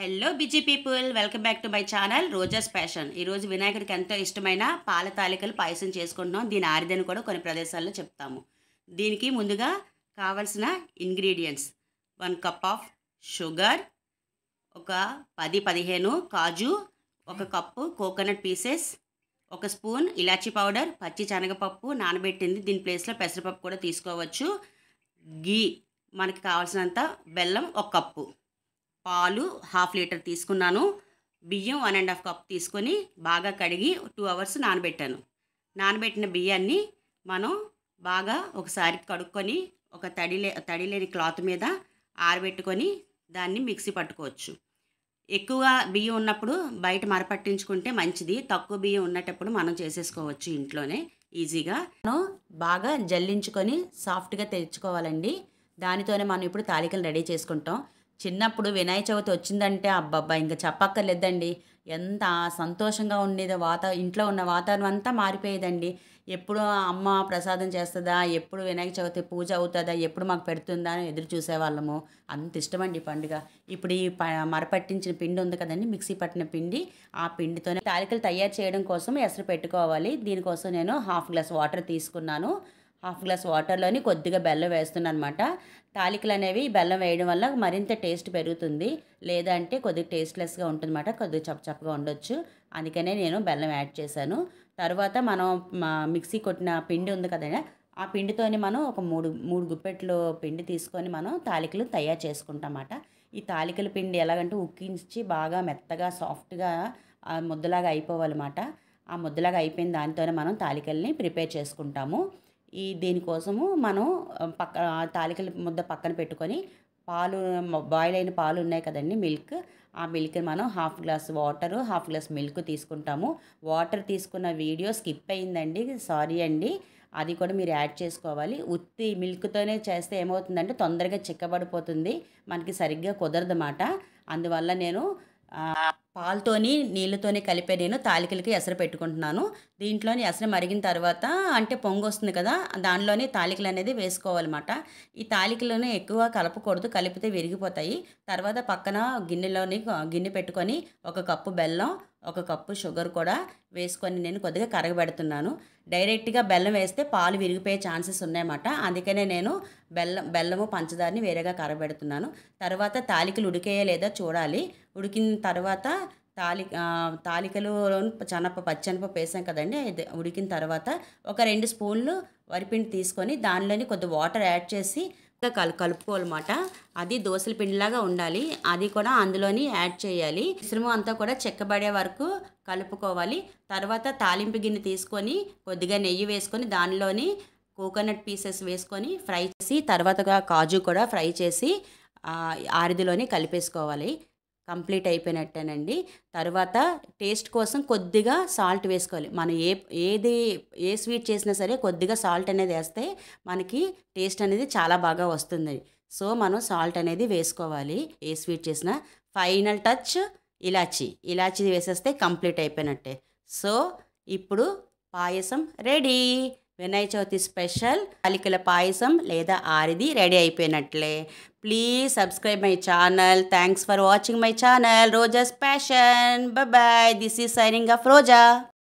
Hello busy people welcome back to my channel Roja's passion ఈరోజు వినాయకుడికి ఎంతో ఇష్టమైన పాల తాలికలు పాయసం చేసుకుంటున్నాం. దీని ఆరిదని కూడా కొన్ని ప్రదేశాల్లో చెప్తాము. దీనికి ముందుగా కావలసిన ingredients one cup of sugar ఒక పది పదిహేను కాజు ఒక కప్పు కోకోనట్ పీసెస్ ఒక స్పూన్ ఇలాచీ పౌడర్ పచ్చి శనగపప్పు నానబెట్టింది. దీని ప్లేస్లో పెసరపప్పు కూడా తీసుకోవచ్చు. గీ మనకి కావాల్సినంత బెల్లం ఒక కప్పు. పాలు హాఫ్ లీటర్ తీసుకున్నాను. బియ్యం వన్ అండ్ హాఫ్ కప్ తీసుకొని బాగా కడిగి టూ అవర్స్ నానబెట్టాను. నానబెట్టిన బియ్యాన్ని మనం బాగా ఒకసారి కడుక్కొని ఒక తడి లే తడి లేని క్లాత్ మీద ఆరబెట్టుకొని దాన్ని మిక్సీ పట్టుకోవచ్చు. ఎక్కువ బియ్యం ఉన్నప్పుడు బయట మరపట్టించుకుంటే మంచిది. తక్కువ బియ్యం ఉన్నటప్పుడు మనం చేసేసుకోవచ్చు ఇంట్లోనే ఈజీగా. మనం బాగా జల్లించుకొని సాఫ్ట్గా తెచ్చుకోవాలండి. దానితోనే మనం ఇప్పుడు తాలికలు రెడీ చేసుకుంటాం. చిన్నప్పుడు వినాయక చవితి వచ్చిందంటే అబ్బబ్బా ఇంకా చెప్పక్కర్లేదండి. ఎంత సంతోషంగా ఉండేదో వాత ఇంట్లో ఉన్న వాతావరణం అంతా మారిపోయేదండి. ఎప్పుడు అమ్మ ప్రసాదం చేస్తుందా ఎప్పుడు వినాయక చవితి పూజ అవుతుందా ఎప్పుడు మాకు పెడుతుందా అని ఎదురు చూసేవాళ్ళము. అంత ఇష్టమండి పండుగ. ఇప్పుడు ఈ ప మరపట్టించిన పిండి ఉంది కదండి మిక్సీ పట్టిన పిండి. ఆ పిండితోనే తాలికలు తయారు చేయడం కోసం ఎసరు పెట్టుకోవాలి. దీనికోసం నేను హాఫ్ గ్లాస్ వాటర్ తీసుకున్నాను. హాఫ్ గ్లాస్ వాటర్లోని కొద్దిగా బెల్లం వేస్తున్నాను అనమాట తాలికలు అనేవి బెల్లం వేయడం వల్ల మరింత టేస్ట్ పెరుగుతుంది. లేదంటే కొద్దిగా టేస్ట్లెస్గా ఉంటుందన్నమాట. కొద్దిగా చప్పచప్పగా ఉండొచ్చు. అందుకనే నేను బెల్లం యాడ్ చేశాను. తర్వాత మనం మా మిక్సీ కొట్టిన పిండి ఉంది కదండి ఆ పిండితోని మనం ఒక మూడు మూడు గుప్పెట్లు పిండి తీసుకొని మనం తాలికలు తయారు చేసుకుంటామన్నమాట. ఈ తాలికల పిండి ఎలాగంటే ఉక్కించి బాగా మెత్తగా సాఫ్ట్గా ముద్దలాగా అయిపోవాలన్నమాట. ఆ ముద్దలాగా అయిపోయిన దానితోనే మనం తాలికల్ని ప్రిపేర్ చేసుకుంటాము. ఈ దీనికోసము మనం పక్క తాలికల ముద్ద పక్కన పెట్టుకొని పాలు బాయిల్ అయిన పాలు ఉన్నాయి కదండి మిల్క్ ఆ మిల్క్ మనం half glass water half glass milk తీసుకుంటాము. వాటర్ తీసుకున్న వీడియో స్కిప్ అయిందండి. సారీ అండి. అది కూడా మీరు యాడ్ చేసుకోవాలి. ఉత్తి మిల్క్తోనే చేస్తే ఏమవుతుందంటే తొందరగా చిక్కబడిపోతుంది. మనకి సరిగ్గా కుదరదన్నమాట. అందువల్ల నేను పాలతోని నీళ్ళతోని కలిపే నేను తాలికలకి ఎసరు పెట్టుకుంటున్నాను. దీంట్లోని ఎసరు మరిగిన తర్వాత అంటే పొంగు వస్తుంది కదా దానిలోనే తాలికలు అనేది వేసుకోవాలన్నమాట. ఈ తాలికలను ఎక్కువ కలపకూడదు కలిపితే విరిగిపోతాయి. తర్వాత పక్కన గిన్నెలోని గిన్నె పెట్టుకొని ఒక కప్పు బెల్లం ఒక కప్పు షుగర్ కూడా వేసుకొని నేను కొద్దిగా కరగబెడుతున్నాను. డైరెక్ట్గా బెల్లం వేస్తే పాలు విరిగిపోయే ఛాన్సెస్ ఉన్నాయన్నమాట. అందుకనే నేను బెల్లం బెల్లము పంచదారని వేరేగా కరగబెడుతున్నాను. తర్వాత తాలికలు ఉడికేయా లేదా చూడాలి. ఉడికిన తర్వాత తాలి తాలికలో చనప పచ్చనప వేసాం కదండి. అది ఉడికిన తర్వాత ఒక రెండు స్పూన్లు వరిపిండి తీసుకొని దానిలోని కొద్ది వాటర్ యాడ్ చేసి కలు కలుపుకోవాలన్నమాట. అది దోశల పిండిలాగా ఉండాలి. అది కూడా అందులోని యాడ్ చేయాలి. మిశ్రమం అంతా కూడా చెక్కబడే వరకు కలుపుకోవాలి. తర్వాత తాలింపు గిన్నె తీసుకొని కొద్దిగా నెయ్యి వేసుకొని దానిలోని కోకోనట్ పీసెస్ వేసుకొని ఫ్రై చేసి తర్వాతగా కాజు కూడా ఫ్రై చేసి ఆరిదిలోని కలిపేసుకోవాలి. కంప్లీట్ అయిపోయినట్టేనండి. తర్వాత టేస్ట్ కోసం కొద్దిగా సాల్ట్ వేసుకోవాలి. మనం ఏ ఏది ఏ స్వీట్ చేసినా సరే కొద్దిగా సాల్ట్ అనేది వేస్తే మనకి టేస్ట్ అనేది చాలా బాగా వస్తుంది. సో మనం సాల్ట్ అనేది వేసుకోవాలి. ఏ స్వీట్ చేసినా ఫైనల్ టచ్ ఇలాచి. ఇలాచి వేసేస్తే కంప్లీట్ అయిపోయినట్టే. సో ఇప్పుడు పాయసం రెడీ. వినాయక చవితి స్పెషల్ అలికల పాయసం లేదా ఆరిది ready అయిపోయినట్లే. Please subscribe my channel. Thanks for watching my channel. Roja's passion bye this is signing off Roja.